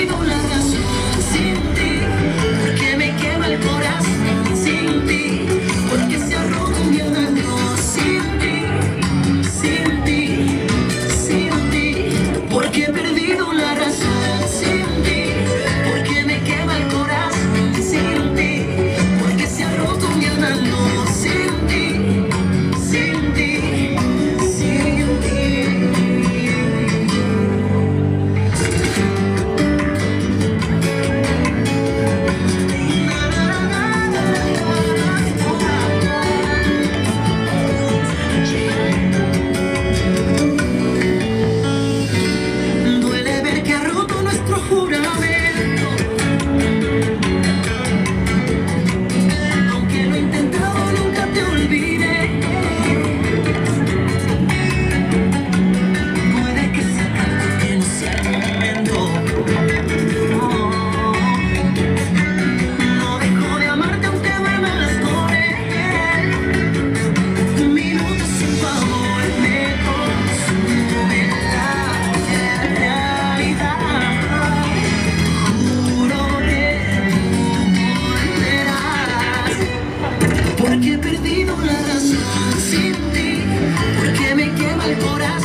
Latino porque he perdido la razón sin ti, porque me quema el corazón.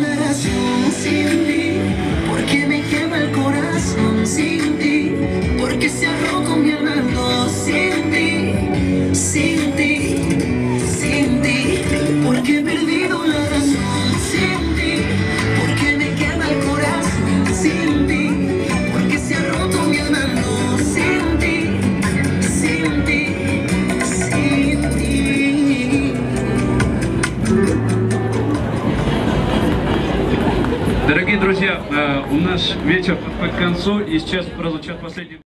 sin ti, porque me quema el corazón sin ti, porque se arrojó mi alma sin ti. Дорогие друзья, э, у нас вечер подходит к концу, и сейчас прозвучат последние...